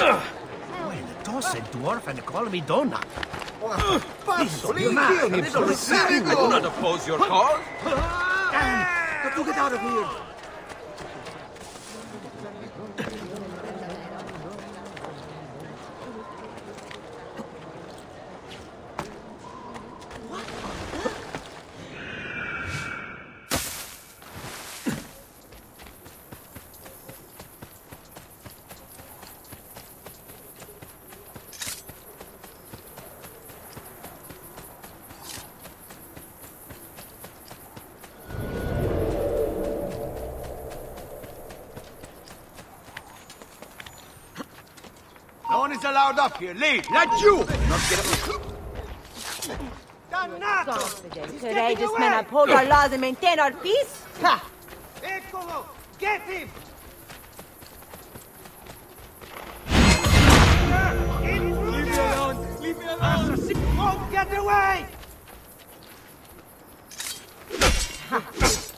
Well, the toss a dwarf and call me donut. Passolini, you need to I do not oppose your cause. Damn! Got to get out of here. No one is allowed up here. Leave. Let you. Not get up. Dannato! Courageous men uphold our laws and maintain our peace? Ha! Eccolo! Get him! Leave me alone! Leave me alone! Don't get away! Ha!